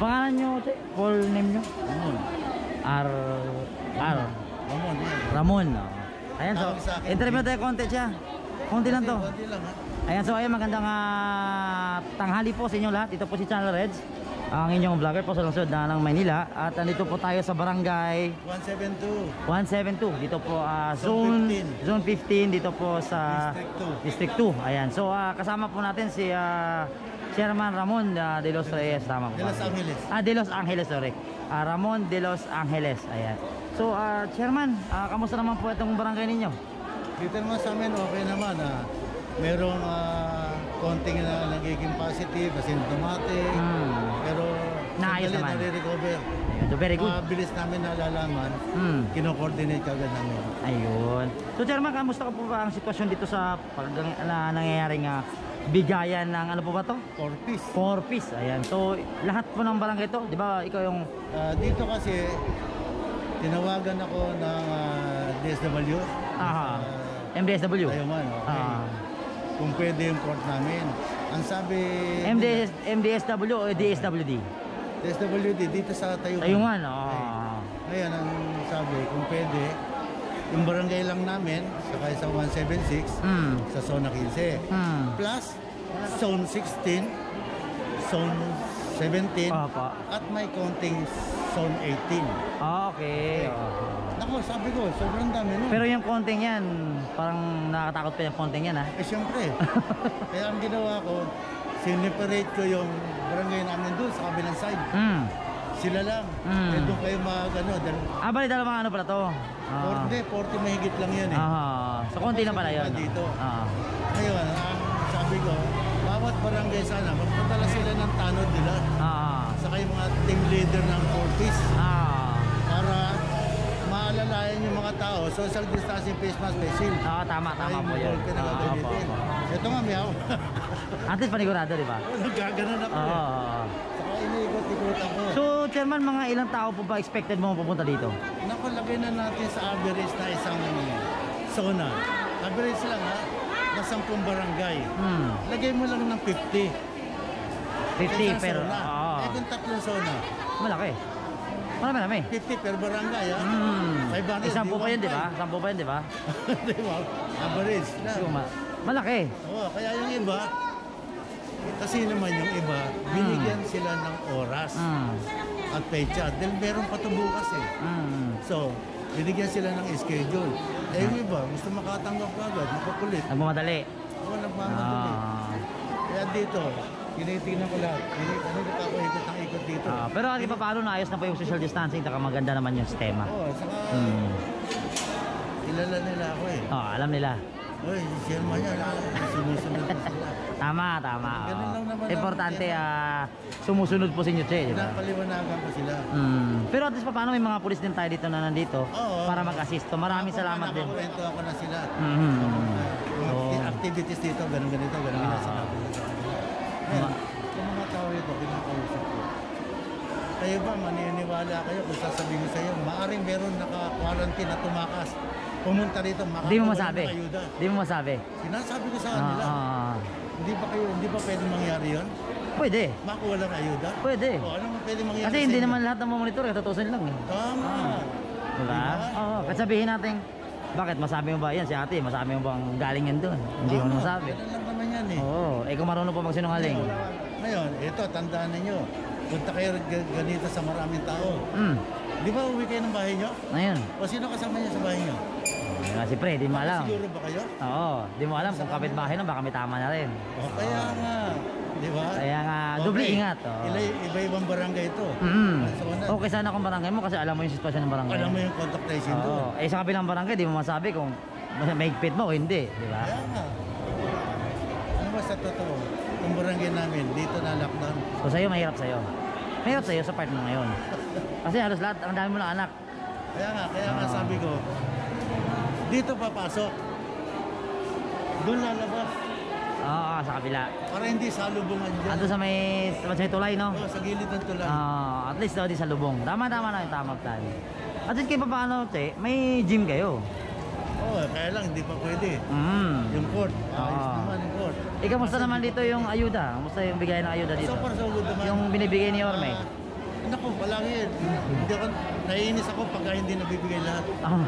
Pangalan nyo, che? Full name nyo? Ramon. R... R... Ramon. Ramon. oh. Ayan, so, Tawag sa akin. interview tayo konti siya. Konti lang to. Konti lang ha. Ayan, so ayun, magandang ah, tanghali po sa inyo lahat. Ito po si Channel Reds, ang inyong vlogger po sa lungsod na ng Maynila. At nandito po tayo sa barangay 172. 172. Dito po ah, Zone zone, zone 15. Dito po sa District 2. District 2. Ayan, so ah, kasama po natin si ah, Chairman Ramon ah, de los Reyes. Tama po. De ba? Los Angeles. Ah, de Los Angeles, sorry. Ah, Ramon de Los Angeles. Ayan. So, ah, Chairman, ah, kamusta naman po itong barangay ninyo? Dito naman sa amin, okay naman ha. Merong ah, konting na nagiging positive, asymptomatic. Hmm. Pero Naayos naman. nare-recover. So very good. Mabilis namin nalalaman, Hmm. kino-coordinate kagad namin. Ayun. So Chairman, kamusta ka po ba ang sitwasyon dito sa pag na, nangyayaring ah, bigayan ng ano po ba to? For peace. Four piece. Ayan. So lahat po ng barangay to, 'di ba? Ikaw yung Ah, dito kasi, tinawagan ako ng ah, DSW. aha, Sa MDSW. Tayuman, okay. Ah. Kung pwede yung court namin. Ang sabi... MDS MDSW o DSWD? DSWD dito sa Tayuman. Tayuman. Okay. Oh. Ngayon, ang sabi, kung pwede, yung barangay lang namin, saka sa 176, Hmm. sa zona 15. Hmm. Plus, zone 16, zone 17, Opo. at may konting zone 18. Ah, okay. Oh. Nako, sabi ko, sobrang dami nun. Pero yung konting yan, parang nakakatakot pa yung konting yan ha. eh, syempre. Kaya ang ginawa ko, sineperate ko yung barangay namin doon sa kabilang side. Hmm. Sila lang. Mm. Eh, doon kayo mag, ano, dahil Ah, bali dalawang ano pala to? Ah. 40, 40 mahigit lang yan eh. Ah, so konti lang pala yun. Dito. Ah. Ngayon, ang sabi ko, bawat barangay sana, magpadala sila ng tanod nila. Ah. Saka yung mga team leader ng Fortis Ah. para maalalayan yung mga tao. Social distancing face mask, face shield. Ah, tama, tama Ay, po yun. mga Ah, opo, pinakagamitin. opo. Ito nga, may ako. At least panigurado, di ba? Nagkaganon ako Oo. eh. Saka iniikot-ikot ako. So, Chairman, mga ilang tao po ba expected mo pupunta dito? Nakalagay na natin sa average na isang zona. Average lang ha, na 10 barangay. Hmm. Lagay mo lang ng 50. 50 Isang pero, oo. Eh kung tatlong zona, Malaki. Marami, marami. 50 per barangay ha. Hmm. 500, Isang po pa yun, di ba? 1.5. Isang po pa yun, di ba? Di ba? Average na. So, ma- malaki. Oo, kaya yung iba, kasi naman yung iba, binigyan sila ng oras Hmm. At pecha. Dahil meron pa ito bukas eh. Hmm. So, binigyan sila ng schedule. Eh yung iba, gusto makatanggap ka agad, mapakulit. Nagmamadali. Oo, nagmamadali. Ah. Kaya dito, tinitingnan ko lahat. Hindi ano pa ako ikot ng ikot dito. Ah, pero kahit pa paano naayos na po yung social distancing, taka maganda naman yung sistema. Oo, saka Hmm. kilala nila ako eh. Oh, alam nila. Uy, si Sherman yan, ah, sumusunod pa sila. Tama, tama. Ganun lang naman Importante ah, sumusunod po sa inyo, Che, di ba? Pinapaliwanagan ko sila. Mm. Pero at least pa paano may mga pulis din tayo dito na nandito Oo. para mag-assist. Maraming Ako, salamat din. Nakakwento ako na sila. Mhm. Mga Oo. activities dito, ganun ganito, ganun Ah. ganito. Sinabi nila sa kanila. Ma- yung mga tao rito, pinakausap ko. Kayo ba, maniniwala kayo kung sasabihin ko sa iyo, maaring meron naka-quarantine na tumakas. Pumunta rito, Hindi mo masabi. ayuda. Hindi mo masabi. Sinasabi ko sa Ah, kanila, ah. hindi ba kayo, hindi ba pwedeng mangyari yun? Pwede. Makuha lang ayuda? Pwede. O, ano man pwedeng mangyari Kasi sa hindi inyo? naman lahat ng monitor, katutusin lang eh. Tama. Diba? Oo. Kasi sabihin natin, bakit masabi mo ba yan si ate? Masabi mo bang galing yan doon? Hindi mo Tama. masabi. Ganun lang naman yan eh. Oo. Eh kung marunong pa magsinungaling. Ngayon, ito, tandaan ninyo. Punta kayo ganito sa maraming tao. Hmm. Di ba uwi kayo ng bahay nyo? Ayun. O sino kasama niyo sa bahay nyo? Ah, si Pre, di mo alam. Siguro ba kayo? Oo. Di mo alam kung kapitbahay na, baka may tama na rin. O kaya nga. Di ba? Kaya nga, Okay. doble ingat. Oo. Ila- Iba-ibang barangay ito. Mm. So, na, Okay sana kung barangay mo kasi alam mo yung sitwasyon ng barangay. Alam mo yung contact tracing doon. Oo. Eh sa kabilang barangay, di mo masabi kung mas- mahigpit mo o hindi, di ba? Kaya nga. Sa totoo? Yung barangay namin, dito na lockdown. So sa'yo, mahirap sa'yo. Mahirap sa'yo sa part mo ngayon. Kasi halos lahat, ang dami mo na anak. Kaya nga, kaya nga Ah. sabi ko, dito papasok. Doon lalabas. Oo, sa kabila. Para hindi salubungan dyan. Ando sa may, sa may tulay, no? Oo, sa gilid ng tulay. Ah, at least daw di sa lubong. Tama, tama na yung tamang plan. At least kayo pa paano, te, may gym kayo. Oo, kaya lang hindi pa pwede. Mm. Yung court, ayos Ah. naman yung court. Eh, kamusta naman dito yung ayuda? Kamusta yung bigay ng ayuda dito? So far so good naman. Yung binibigay ni Orme? Ah, Naku, palagi yun. Hindi ako, naiinis ako pagka hindi nabibigay lahat. Ah.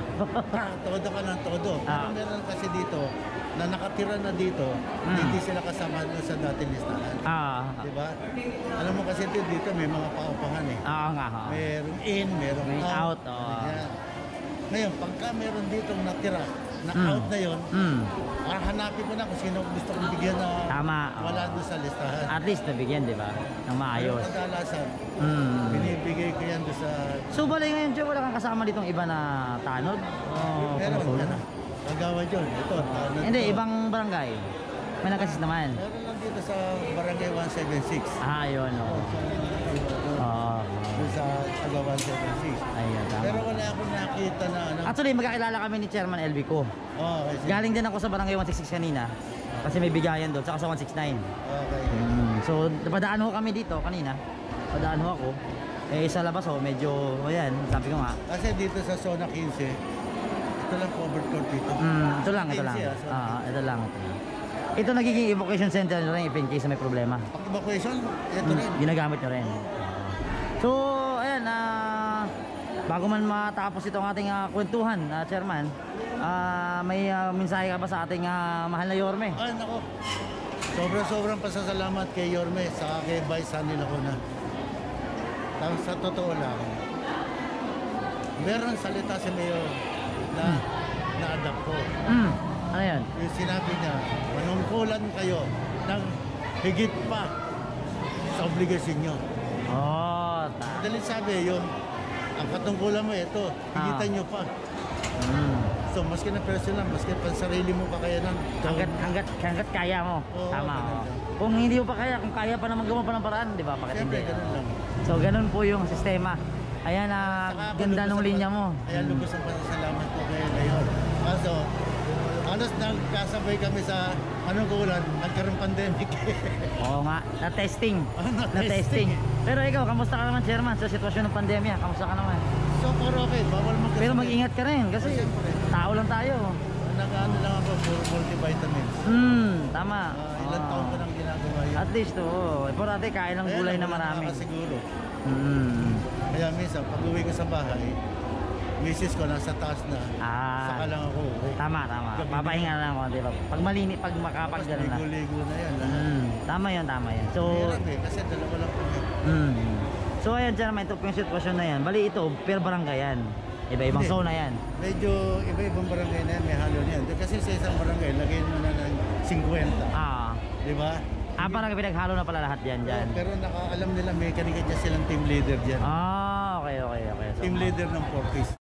todo ka ng todo. Ah. meron kasi dito, na nakatira na dito, Mm. hindi sila kasama doon sa dating listahan. Ah. Di ba? Alam mo kasi dito, dito may mga paupahan eh. Oo nga. ho. Merong in, merong May out. out, oo. Yan. Ngayon, pagka meron dito natira, na Mm. out na yon, Mm. ah, hanapin ko na kung sino gusto kong bigyan na Tama, wala doon sa listahan. At least nabigyan, di ba? Ng maayos. Pero kadalasan, Mm. binibigay ko yan doon sa... So bali ngayon, Joe, wala kang kasama ditong iba na tanod? O meron, kumukulo? yan. Kagawa dyan. Ito, ano Hindi, to. ibang barangay. May nagkasis naman. Meron lang dito sa Barangay 176. Ah, yun, oo. Oo. Doon sa Taga 176. Ayun, Actually, magkakilala kami ni Chairman LB ko. Oh, kasi, Galing din ako sa barangay 166 kanina. Kasi may bigayan doon, saka sa 169. Okay. Mm, so, napadaan ho kami dito kanina. Padaan ho ako. Eh, sa labas ho, medyo, ayan, sabi ko nga. Kasi dito sa Zona 15, ito lang covered court dito. Mm, ito lang, ito lang. 15, ah. Ah, ito lang. ito lang. Ito nagiging evacuation center nyo rin if in case na may problema. Pag evacuation, ito Mm, rin. ginagamit nyo rin. So, ayan, ah, bago man matapos itong ating ah, kwentuhan, ah, Chairman, ah, may ah, mensahe ka ba sa ating ah, mahal na Yorme? Ay, nako. Sobrang-sobrang pasasalamat kay Yorme sa kay Vice Sunny Lacuna. Tapos sa totoo lang, meron salita si Mayor na na-adapt ko. Mm, ano yan? Yung sinabi niya, manungkulan kayo ng higit pa sa obligasyon nyo. Oh, ta- Dahil sabi yung ang katungkulan mo ito, higitan Ah. nyo pa. mm. So, maski na personal, maski pa sarili mo kakayanan. Hanggat, hanggat, hanggat kaya mo. Oo, Tama. oh. Kung hindi mo pa kaya, kung kaya pa naman gumawa pa ng paraan, di ba? Bakit Siyempre, hindi? ganun lang. So, ganun po yung sistema. Ayan, ah, Saka ganda ng linya mo. Kaya Mm. lubos ang pasasalamat ko kay Mayor. Kaso, halos nagkasabay kami sa anong kulan, nagkaroon pandemic. Oo nga, na-testing. Ah, na-testing. Na-testing. Pero ikaw, kamusta ka naman, Chairman, sa sitwasyon ng pandemya? Kamusta ka naman? so far okay, bawal magkasabay. Pero mag-ingat ka rin kasi Oh, tao lang tayo. Nag-ano lang ako, puro multivitamins. Hmm, tama. Ah, ilang Oo. taon ko nang ginagawa yun. At least, oo. Oh. Importante, kain ng Kaya gulay na marami. nakakasiguro. Hmm. Kaya minsan, pag uwi ko sa bahay, misis ko nasa taas na. Ah. Saka lang ako uwi. Tama, tama. Gabi- Papahinga na lang ako, di ba? Pag malini, pag makapag gano'n na. ligo-ligo na yan. lahat. Hmm, tama yun, tama yun. So, Hirap eh, kasi dalawa lang kami. hmm. So, ayan, Chairman, ito po yung sitwasyon na yan. Bali, ito, per barangay yan. Iba-ibang Hindi. zona yan. Medyo iba-ibang barangay na yan, may halo niyan. Kasi sa isang barangay, lagyan mo na ng 50. Ah. Di ba? Ah, parang pinaghalo na pala lahat yan dyan. Pero nakaalam nila, may kanina dyan silang team leader dyan. Ah, okay, okay, okay. So, Team leader ng 4